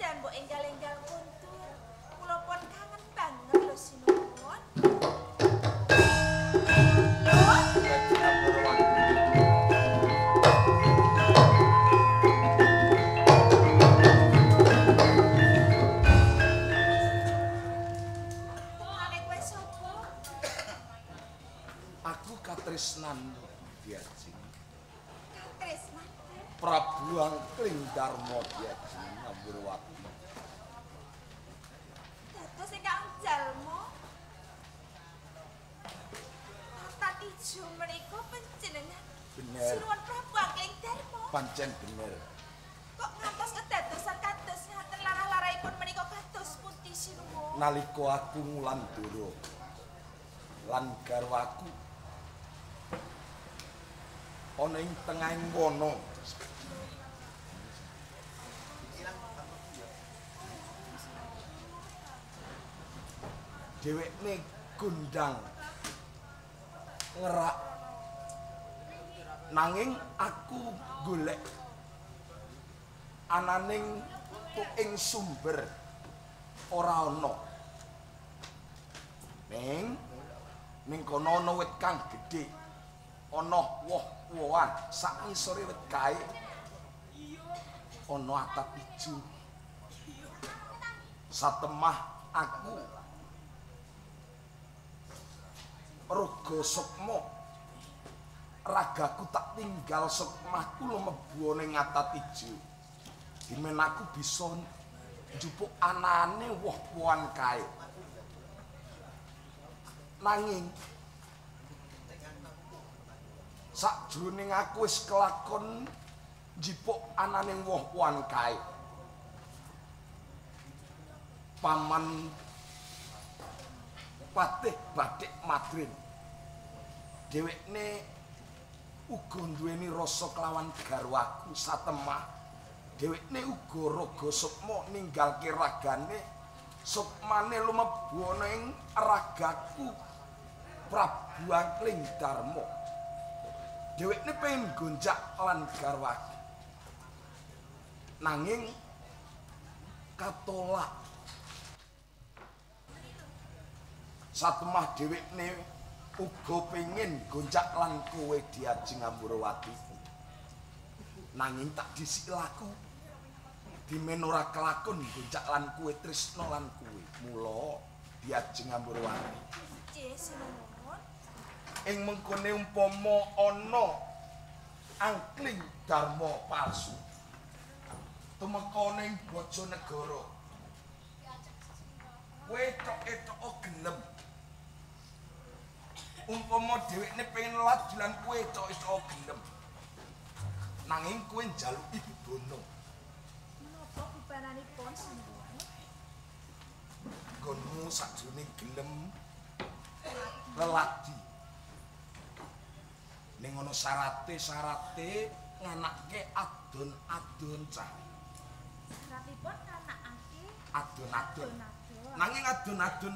jan mbok enggal-enggal kuntur. Kula pun kangen banget lho sinuwun. Aku katresnan. Pancen bener. Kok ngantos kedadosan kados ngaten larah-larahipun menika kados pundi sinuwun? Nalika aku ngulan doro lan garwaku ana ing tengahing wana. Dhewekne gundang ngerak nanging aku golek ananing ing sumber ora ana. Ning ning kono ana wit kang gedhe ana woh-wohan sak ngisore wit kae ana atap ijo. Satemah aku raga sukma ragaku tak tinggal sukmahku lumebu ning atap ijo dimen aku bisa njupuk anane woh-wohan kae. Nanging sakjroning aku wis kelakon njipuk anane woh-wohan kae. Paman patih batik madrin. Dhewekne uga duweni rasa kelawan garwaku satemah. Dhewekne uga raga sukma ninggalke ragane. Sukmane lumebu ana ing ragaku Prabu Angling Darma. Dhewekne pengen gonjak lan garwaku. Nanging katolak. Satemah dhewekne uga pengin gonjak lan kowe diajeng Amburawati. Nanging tak disilaku dimen ora kelakon gonjak lan kowe tresna lan kowe. Mula Nggih, sinuwun. ing mengkone umpama ana angkling dharma palsu. Tumeka ning Bojonegoro. Kowe tok-etok gelem umpama dhewekne pengen laju lan kowe tok-etok gelem. Nanging kowe njaluki bono. Menapa bubananipun sinuwun? nggonmu sakjroning gelem leladi. Ning ana syarate-syarate nganake adon-adon cah. Syaratipun adon-adon. adon-adon. nanging adon-adon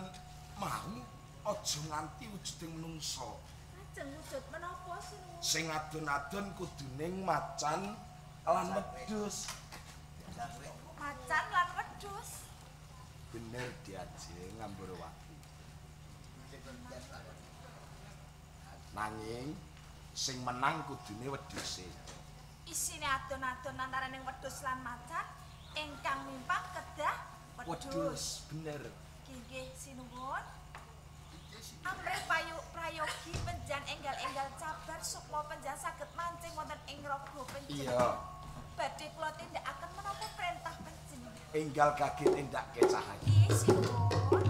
mau aja nganti wujuding menungsa Lajeng wujud menapa sinuwun? sing adon-adon kuduning macan lan wedhus Macan lan wedhus. bener diaje ngamburwati nanging sing menang kudune wedhuse Isine adon-adon antaraning wedhus lan macan ingkang mimpang kedah wedhus. wedhus bener Nggih, sinuwun. Amrih payu prayogi penjan enggal-enggal cabar sukma penjan saged mancing wonten ing raga penjen. iya Badhe kula tindakaken menapa perintah panjenengan. enggal kaget tindakke cahaya Nggih, sinuwun.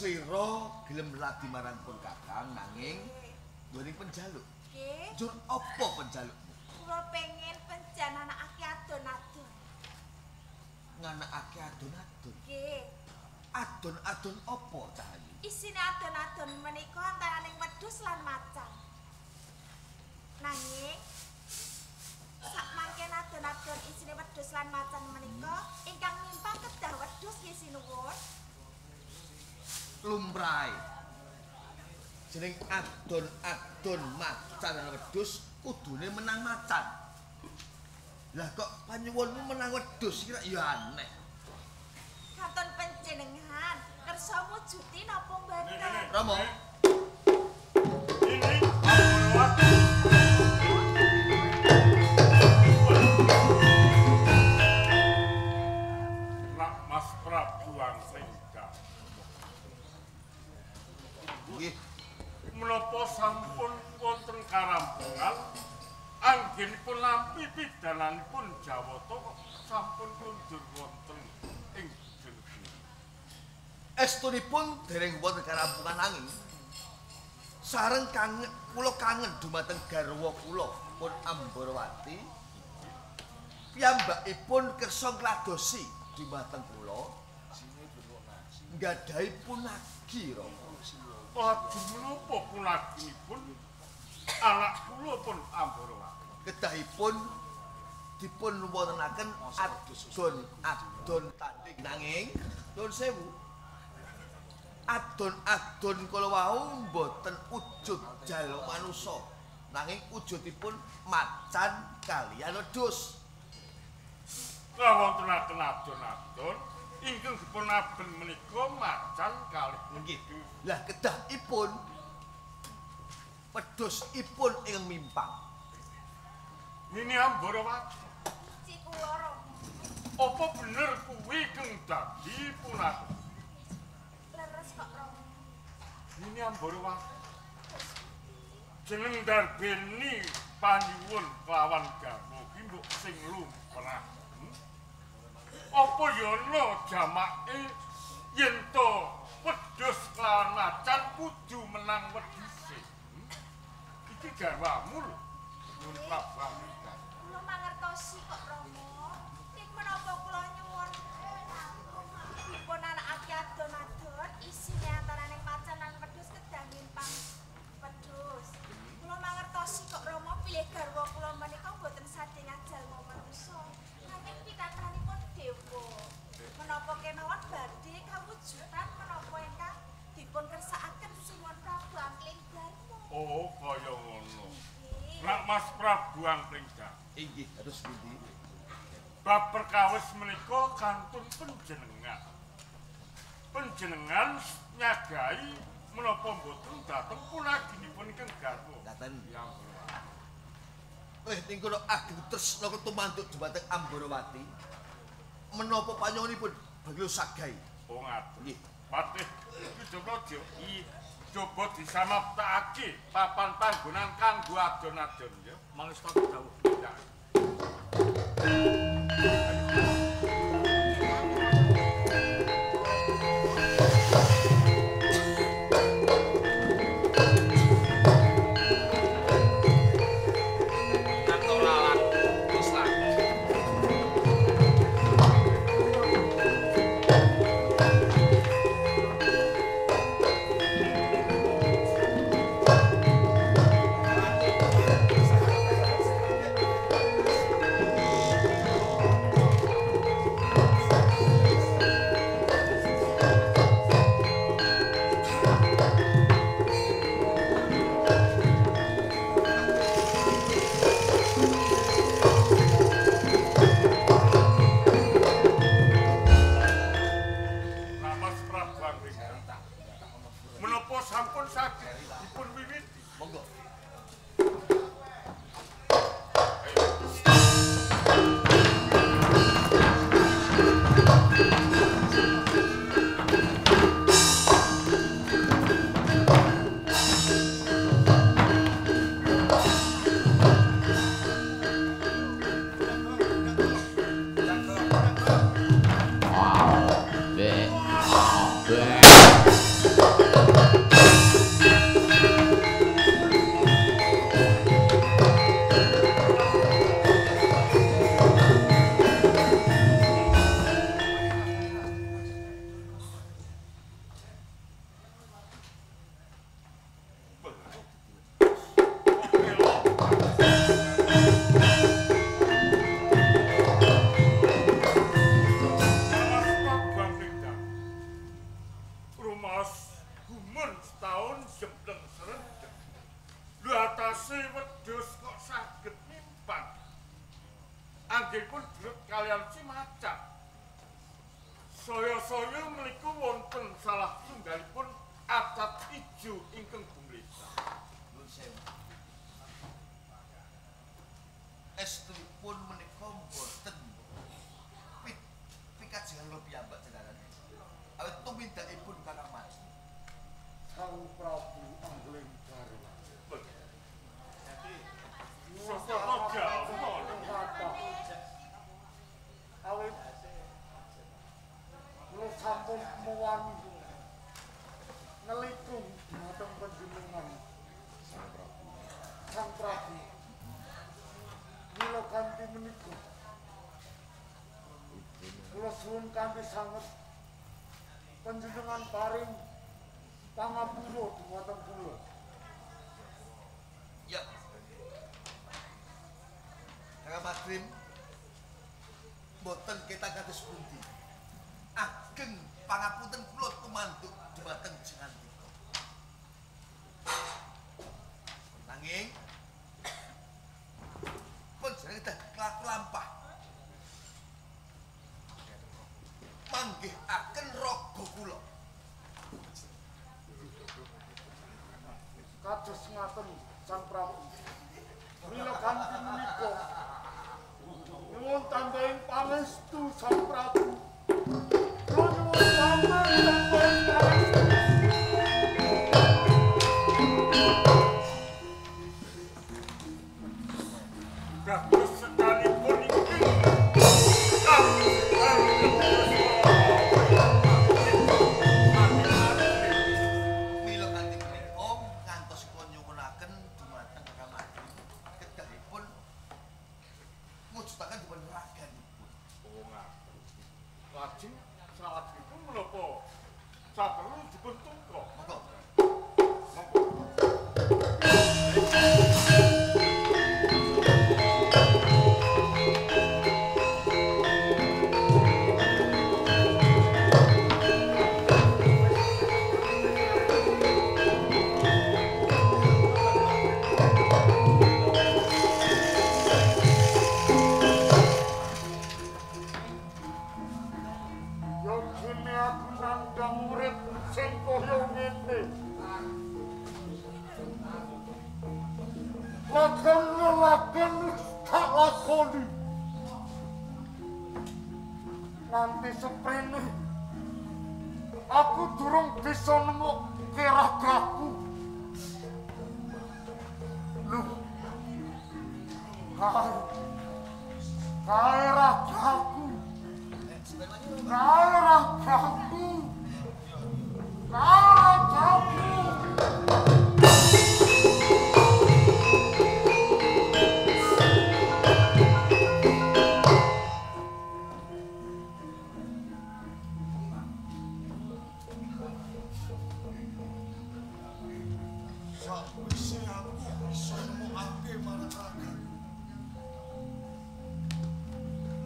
Slira gelem ladi marang pun kakang nanging duweni penjaluk. Nggih, Jur apa penjalukmu? kula pengen penjan anakake adon-adon. Nganakake adon-adon. Nggih, Adon-adon apa cahayu? isine adon-adon menika antaraning wedhus lan macan. Nanging sak mangken adon-adon isine wedhus lan macan menika ingkang nimpang kedah wedhus nggih sinuwun. Lumrahe. Jeneng adon-adon macan wedhus kudune menang macan. Lah kok panyuwunmu menang wedhus kira ya aneh. Katon panjenengan kersa mujuti napa mboten? Rama, Ini Menapa sampun wonten karampungan anggenipun lampi pidananipun Jawata sampun kundur wonten ing jeneng. estunipun dereng wonten karampungan angin. Sareng kangen kula kangen dumateng garwa kula pun Ambarawati. Piyambakipun kersa ngladosi dumateng kula nggadahi punagi Rama. Lajeng menapa punaginipun anak kula pun Amborowati. kedahipun dipun wontenaken adon adon tanding. Nanging nuwun sewu adon-adon kala wau mboten wujud jaluk manusa nanging wujudipun macan kaliyan wedhus. Kawontenaken adon-adon ingkang dipun aben menika macan kalih nggih lah kedahipun wedhusipun ing mimpang Ini Amborowati. Ci kula Rama. Apa bener kuwi kang dadi punaki? Leres kok Rama. Ini Amborowati. Jeneng darbeni panyuwun kelawan garwa ki mbok sing lumrah. Apa ana jamake yen to wedhus kelawan macan kudu menang wedhuse? Hmm? Iki garwamu lho. Nyun Prabu Amrita. Kula mangertosi kok Rama. Ing menapa kula nyuwun dipun anakake adon-adon isine antaraning macan lan wedhus kedah mimpang wedhus. Kula mangertosi kok Rama pilih garwa kula menika boten sadhe ngajal manusa. Nanging pitatanipun dewa. Menapa kemawon badhe kawujudan menapa ingkang dipun kersakaken Sinuwun Prabu Angling Darma. Oh, kaya ngono. Nggih. Nak Mas Prabu Angklingga. Inggih terus pundi Bab perkawis menika kantun penjenengan. Penjenengan nyagai menapa mboten dhateng punaginipun ingkang garwa. Ya. Eh ning kono ageng tresna ketumantuk dumateng Ambarawati menapa panyuwunipun bagyo sagai Oh ngaten. nggih Patih i coba disamaptakake papan panggonan kanggo adon-adon ya. Mangesta dawuh. Ya. Suwun kanthi sanget panjenengan paring pangapura dumateng kula. Ya. Kakang Madrim boten kita kados pundi. Ageng pangapunten kula tumanduk dumateng jenengan. Nanging pun jeneng kita kelaku lampah. Nanti seprene aku durung bisa nemu kiragaku. Lu. Hai. Hai ragaku. Kau ragaku. Kau ragaku.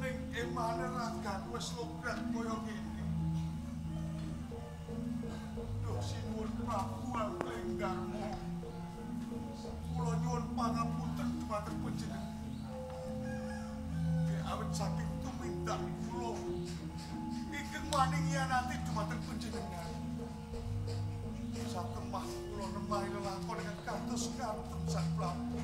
Ning emane ragan wis lograt kaya ngene. Duh sinuwun Prabu Alenggarmo. Kula nyuwun pangapunten dumateng panjenengan. Nek awit saking tumindak kula ingkang maning yanati dumateng panjenengan. Satemah kula nemahi lelakon ingkang kados ngaten Sang Prabu.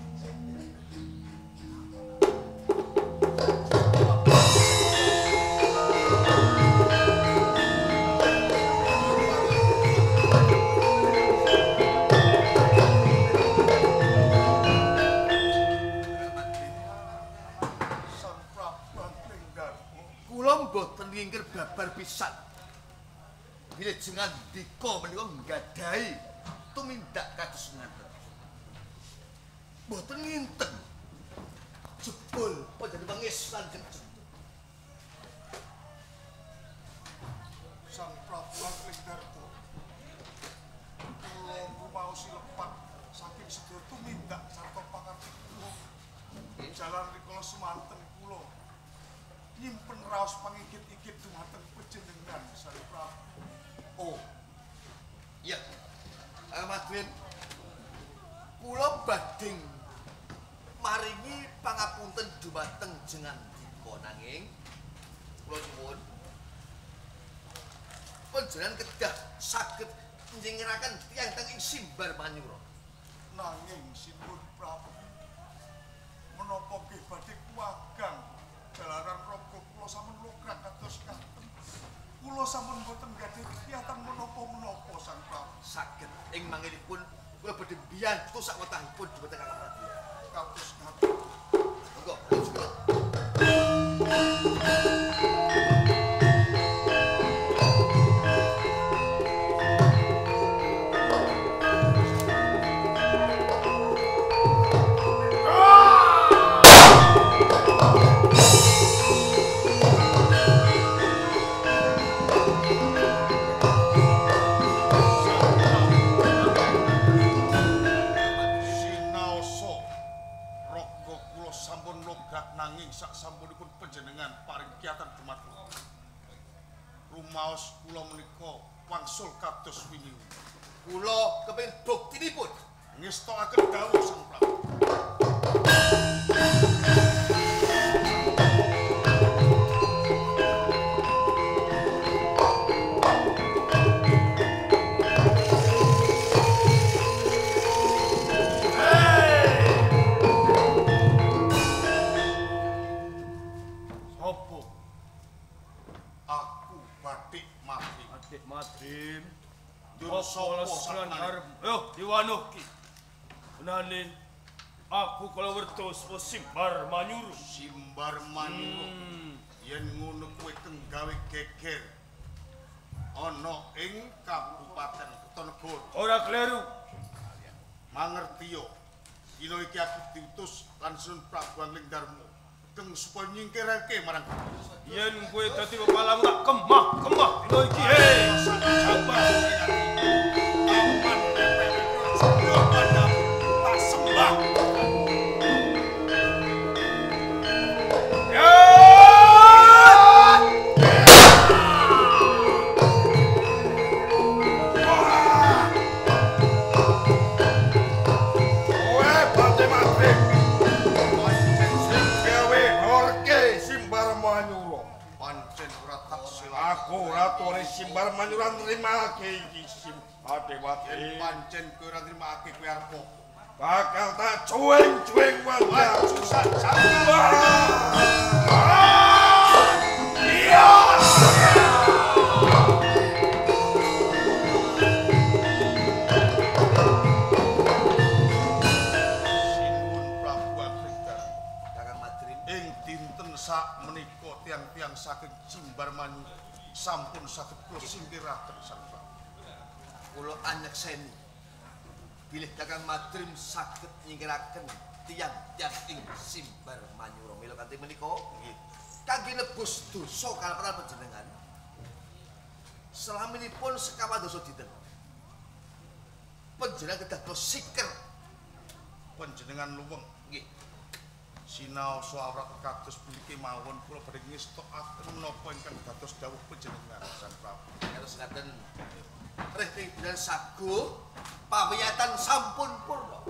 Jengan dika menika nggadahi tumindak kados ngaten. Mboten nginten. Jebul panjenengan pangesan jeneng. Sang Prabu Anglenggarmo. Kula rumaosi lepat saking sedaya tumindak sarta pangarep kula. Jalan rikala semanten kula nyimpen raos pangikit-ikit dumateng panjenengan Sang Prabu. Oh. Ya. Ahmad Bin. Kula badhe maringi pangapunten dumateng jengan napa nanging kula nyuwun panjenengan kedah saged njingiraken tiyang teng ing simbar manyura. nanging sinipun Prabu menapa nggih badhe kuwagang jalaran raga kula sampun lograk kados katen kula sampun boten gadhe kegiatan menapa-menapa sang Prabu. Saged ing manginipun kula badhe mbiyantu sak wetahipun dhumateng Kakang Prabu. kados katen Monggo, sampunipun panjenengan paring kiyatan dumateng rumaos kula menika wangsul kados wingi Kula kepengin buktinipun. Ngestokaken dawuh sang Prabu Yo, diwanuh ki. Menanin aku kalau wertos simbar manyuru. simbar maniro Hmm. yen ngono kowe tenggawe geger ana ing Kabupaten Kertonegoro Ora kleru. mangertiyo dina iki aku diutus lan Sun Prabu Angling Darma keng supaya nyingkirake marang Yen kowe dadi kepalamu tak kemah, kemah dina iki. Hei, sabar. Aman nrimake kowe arep bakal tak cueng-cueng wae susah. Sak menika tiang-tiang saking Jimbar Manyu sampun saged kula singkiraken sang Prabu. Kula anyekseni bilih Kakang Madrim saged nyingkiraken tiyang-tiyang ing simbar Manyura. Mila kanthi menika nggih. Kangge nebus dosa kalaparan panjenengan? Selaminipun sekawan dosa dinten? Panjenengan kedah bersikir Panjenengan luweng nggih. Sinaosa awrat kados puniki mawon kula badhe ngestokaken menapa ingkang dados dawuh panjenengan sang Prabu. Terus ngaten Ing bulan sagu pawiyatan sampun purna.